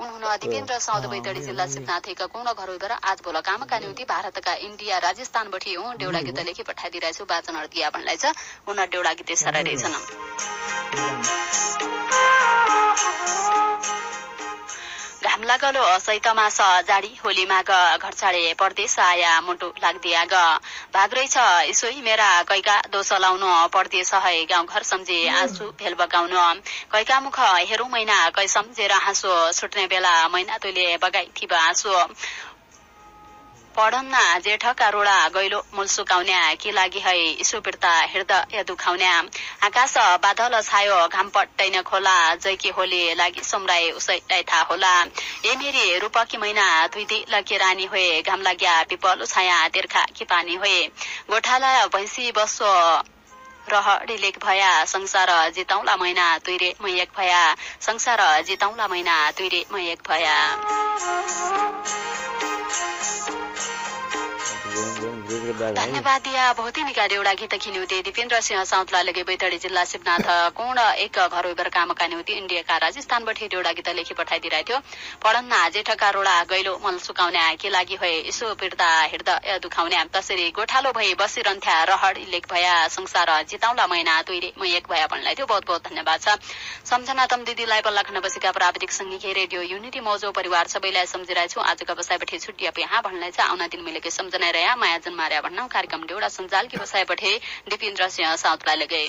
उन्हुन Saud Baitadi जिल्ला सिपनाथेका कौण आज भोल कामका निम्ति भारतका इन्डिया राजस्थान बठी हुँ। डेउडा गीत लेखी पठाइदिरहेछु वाचन दिया भन्लाई छ। उन डेउडा गीत सारा रहेछन्। घाम लागलो सैतमा स जाडी होलीमा ग घरछाडे परदेश आया मुटु लाग्दिया ग। भाग रहेछ। इसोई मेरा कैका दोष लाउन। परदेश है गाउँ घर सम्झे आँसु भेल बगाउन। कैका मुख हेरौँ मैना कै सम्झेर हाँसो। छुट्ने बेला मैना तैले बगाई आँसु। पढन्ना जेठका रोडा गैलो मूल सुकाउने के लागि है इसो बिर्ता हृदय दुखाउने आकाश बादल छायो घाम पट्टैन खोला जैकी होली लागि सोमराए उसैलाई थाहा होला। ए मेरी रूपकी मैना दुई दि लगे रानी होए घाम लाग्या पिपल छाया तिर्खा कि पानी होए। गोठाला भैँसी बसो रहडी लेख भया संसार जिताउला मैना तुइरे मै एक भया। संसार जिताउला मैना तुइरे मै एक भया। धन्यवाद दिया। बहुतै निकाय एउटा गीत खिन्युते दिपेन्द्र सिंह साउतला लगे बैतडी जिल्ला शिवनाथ कोण एक घर उबर कामका निम्ति इन्डियाका राजस्थानबाट एउटा गीत लेखी पठाइदिरहेको थियो। पढन्ना जेठका रोडा गैलो मल सुकाउने के लागि भए यसो पिर्दा हृदय दुखाउने तसरी गोठालो भई बसिरहन्थ्या रहड लेख भया संसार जिताउला मैना तुइरे मै एक भया भन्नलाई थियो। बहुत बहुत धन्यवाद छ। सम्झना तम दिदीलाई बल्ला खण्ड बसेका प्राविधिक संघीय रेडियो युनिटी मौजो परिवार सबैलाई सम्झिरहेछु। आजको बसाइपछि छुट्टिया यहाँ भन्नलाई चाहिँ आउन दिन मिलेको सम्झना माया जन्मार्या भन्न कार्यक्रम डेउडा सञ्जालकी बसाइपठे दिपेन्द्र सिंह साउतलाई लगे।